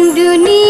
दुनिया